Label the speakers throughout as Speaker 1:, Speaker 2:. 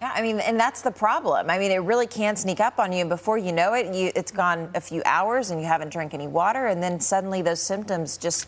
Speaker 1: Yeah, I mean, and that's the problem. I mean, it really can sneak up on you. And before you know it, you, it's gone a few hours and you haven't drank any water. And then suddenly those symptoms just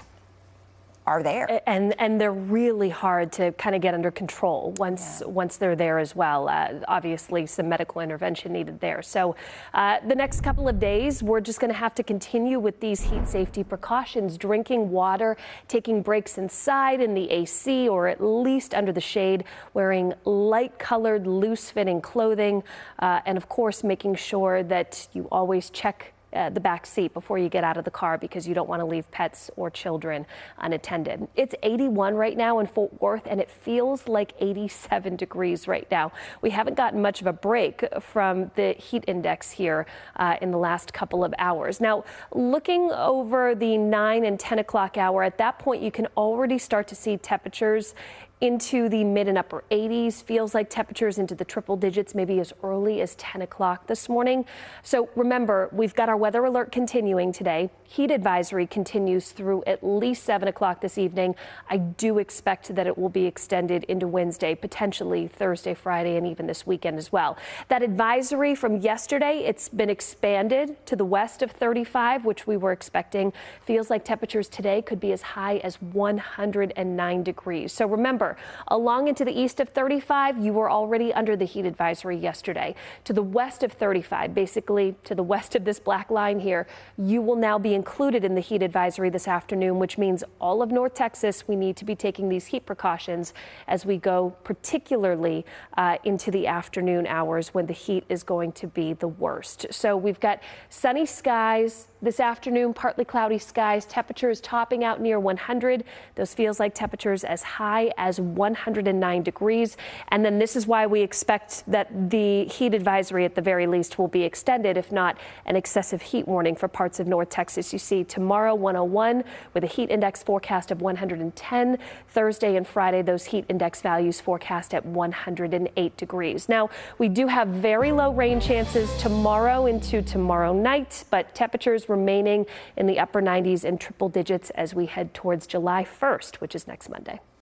Speaker 1: are there.
Speaker 2: And and they're really hard to kind of get under control once yeah. once they're there as well. Uh, obviously, some medical intervention needed there. So uh, the next couple of days, we're just going to have to continue with these heat safety precautions: drinking water, taking breaks inside in the AC or at least under the shade, wearing light-colored, loose-fitting clothing, uh, and of course, making sure that you always check uh, the back seat before you get out of the car because you don't want to leave pets or children unattended. It's 81 right now in Fort Worth and it feels like 87 degrees right now. We haven't gotten much of a break from the heat index here uh, in the last couple of hours. Now, looking over the 9 and 10 o'clock hour, at that point you can already start to see temperatures into the mid and upper 80s. Feels like temperatures into the triple digits, maybe as early as 10 o'clock this morning. So remember, we've got our weather alert continuing today. Heat advisory continues through at least 7 o'clock this evening. I do expect that it will be extended into Wednesday, potentially Thursday, Friday, and even this weekend as well. That advisory from yesterday, it's been expanded to the west of 35, which we were expecting. Feels like temperatures today could be as high as 109 degrees. So remember, Along into the east of 35, you were already under the heat advisory yesterday. To the west of 35, basically to the west of this black line here, you will now be included in the heat advisory this afternoon, which means all of North Texas, we need to be taking these heat precautions as we go particularly uh, into the afternoon hours when the heat is going to be the worst. So we've got sunny skies this afternoon, partly cloudy skies, temperatures topping out near 100. Those feels like temperatures as high as 109 degrees. And then this is why we expect that the heat advisory at the very least will be extended, if not an excessive heat warning for parts of North Texas. You see tomorrow 101 with a heat index forecast of 110. Thursday and Friday, those heat index values forecast at 108 degrees. Now, we do have very low rain chances tomorrow into tomorrow night, but temperatures remaining in the upper 90s and triple digits as we head towards July 1st, which is next Monday.